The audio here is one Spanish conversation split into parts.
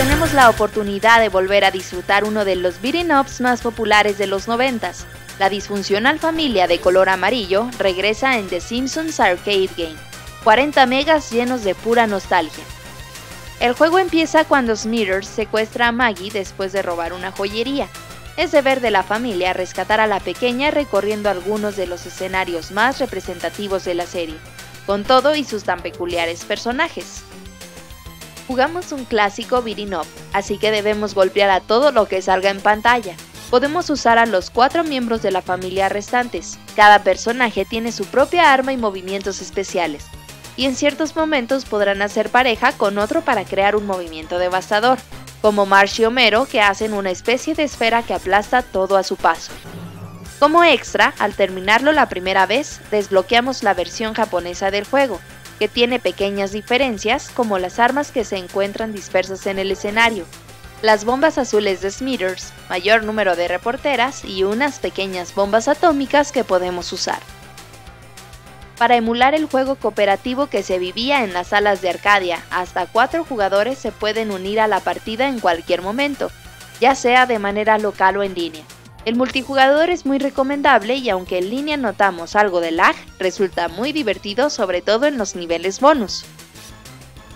tenemos la oportunidad de volver a disfrutar uno de los beating ups más populares de los noventas. La disfuncional familia de color amarillo regresa en The Simpsons Arcade Game. 40 megas llenos de pura nostalgia. El juego empieza cuando Smithers secuestra a Maggie después de robar una joyería. Es deber de la familia rescatar a la pequeña recorriendo algunos de los escenarios más representativos de la serie, con todo y sus tan peculiares personajes. Jugamos un clásico up, así que debemos golpear a todo lo que salga en pantalla. Podemos usar a los cuatro miembros de la familia restantes. Cada personaje tiene su propia arma y movimientos especiales, y en ciertos momentos podrán hacer pareja con otro para crear un movimiento devastador, como Marsh y Homero que hacen una especie de esfera que aplasta todo a su paso. Como extra, al terminarlo la primera vez, desbloqueamos la versión japonesa del juego, que tiene pequeñas diferencias como las armas que se encuentran dispersas en el escenario, las bombas azules de Smithers, mayor número de reporteras y unas pequeñas bombas atómicas que podemos usar para emular el juego cooperativo que se vivía en las salas de Arcadia. Hasta cuatro jugadores se pueden unir a la partida en cualquier momento, ya sea de manera local o en línea. El multijugador es muy recomendable y aunque en línea notamos algo de lag, resulta muy divertido sobre todo en los niveles bonus.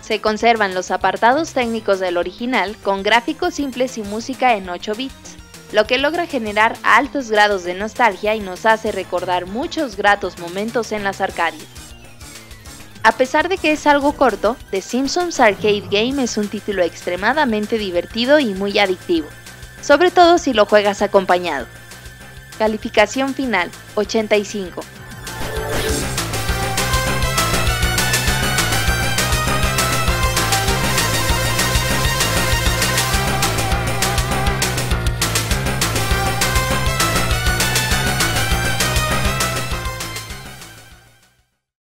Se conservan los apartados técnicos del original con gráficos simples y música en 8 bits lo que logra generar altos grados de nostalgia y nos hace recordar muchos gratos momentos en las arcadias. A pesar de que es algo corto, The Simpsons Arcade Game es un título extremadamente divertido y muy adictivo, sobre todo si lo juegas acompañado. Calificación final, 85.